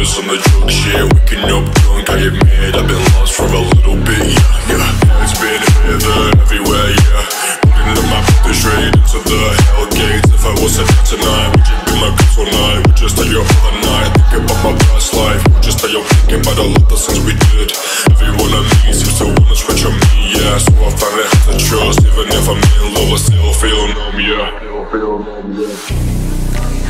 boys on the drug shit, waking up drunk, a shit, waking up drunk, I admit I've been lost for a little bit, yeah, yeah. It's been there, everywhere, yeah. Putting up my foot straight into the hell gates. If I wasn't here tonight, would you be my girl tonight? Would you stay all the night? Think about my past life. Would you stay up thinking about all the things we did? Everyone I meet seems to wanna switch on me, yeah. So I finally have to trust, even if I'm in love, I still feel numb, yeah. Still feel numb, yeah.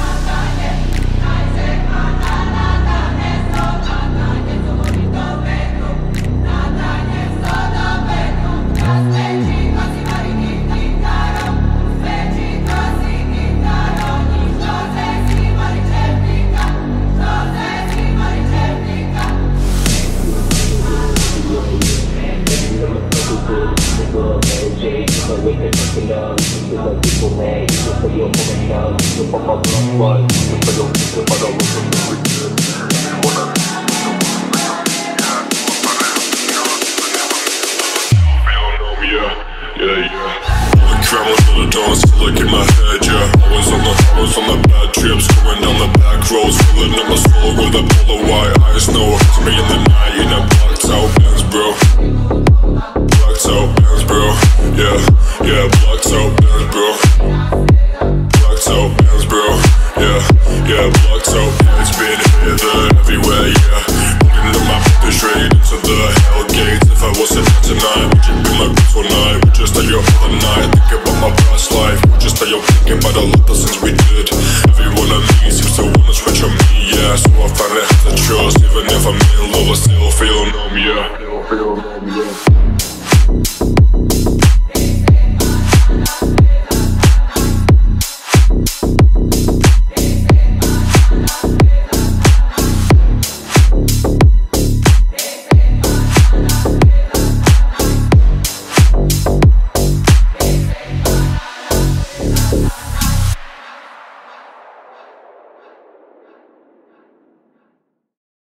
Traveling Yeah, yeah, blacked out bro. Blacked out bro. Yeah, yeah, blacked out Benz Been here, there, everywhere, yeah. Putting my foot straight into the hell gates. If I wasn't here tonight, would you be my girl tonight? Would you stay up all night? Think about my past life? Would you stay up thinking about all the things we did? Everyone I meet seems to wanna switch on me, yeah. So I finally have to trust Even if I'm in love, I still feel numb, yeah. Still feel numb, yeah